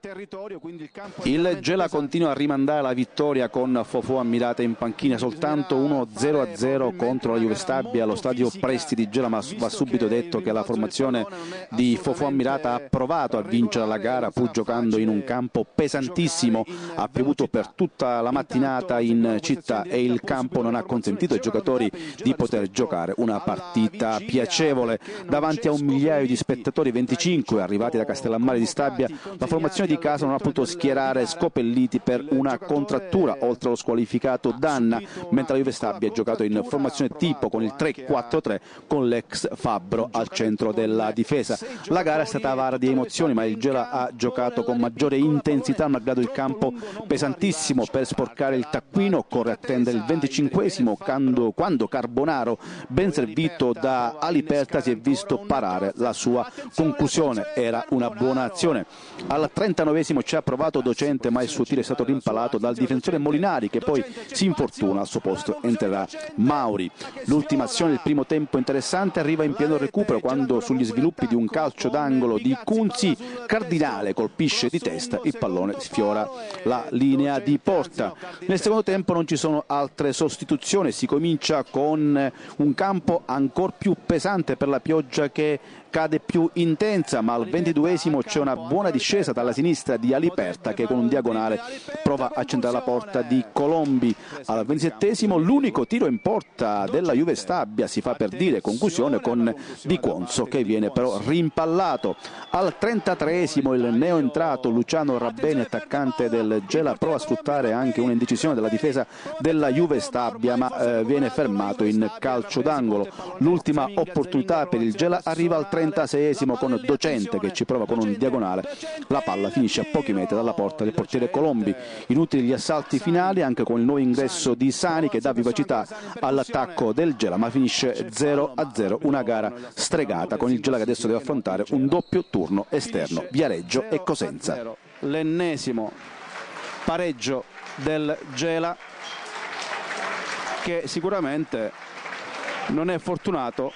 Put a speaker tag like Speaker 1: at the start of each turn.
Speaker 1: territorio, il, il Gela continua a rimandare la vittoria con Fofò ammirata in panchina, soltanto 1-0-0 contro la Juve Stabia allo stadio Presti di Gela, ma va subito detto che la formazione di Fofò ammirata ha provato a vincere la gara pur giocando in un campo pesantissimo, ha piovuto per tutta la mattinata in città e il campo non ha consentito ai giocatori di poter giocare una partita piacevole. davanti a un migliaio di spettatori 25 arrivati da Castellammare di Stabia la formazione di casa non ha potuto schierare Scopelliti per una contrattura oltre allo squalificato Danna, mentre la Juve Stabia ha giocato in formazione tipo con il 3-4-3 con l'ex Fabbro al centro della difesa. La gara è stata avara di emozioni, ma il Gela ha giocato con maggiore intensità, malgrado il campo pesantissimo per sporcare il taccuino. Occorre attendere il 25esimo quando, quando Carbonaro, ben servito da Aliperta, si è visto parare la sua conclusione. Era una buona azione. Al 39esimo ci ha provato Docente ma il suo tiro è stato rimpalato dal difensore Molinari che poi si infortuna, al suo posto entrerà Mauri. L'ultima azione del primo tempo interessante arriva in pieno recupero quando sugli sviluppi di un calcio d'angolo di Cunzi Cardinale colpisce di testa, il pallone sfiora la linea di porta. Nel secondo tempo non ci sono altre sostituzioni, si comincia con un campo ancora più pesante per la pioggia che cade più intensa, ma al ventiduesimo c'è una buona discesa dalla sinistra di Aliperta che con un diagonale prova a centrare la porta di Colombi. Al ventisettesimo l'unico tiro in porta della Juve Stabia si fa per dire conclusione con Di Quonzo che viene però rimpallato. Al trentatreesimo il neoentrato Luciano Rabbeni, attaccante del Gela, prova a sfruttare anche un'indecisione della difesa della Juve Stabia, ma eh, viene fermato in calcio d'angolo. L'ultima opportunità per il Gela arriva al 30 36esimo con Docente che ci prova con un diagonale, la palla finisce a pochi metri dalla porta del portiere Colombi. Inutili gli assalti finali anche con il nuovo ingresso di Sani che dà vivacità all'attacco del Gela, ma finisce 0-0, una gara stregata con il Gela che adesso deve affrontare un doppio turno esterno, Viareggio e Cosenza. L'ennesimo pareggio del Gela che sicuramente non è fortunato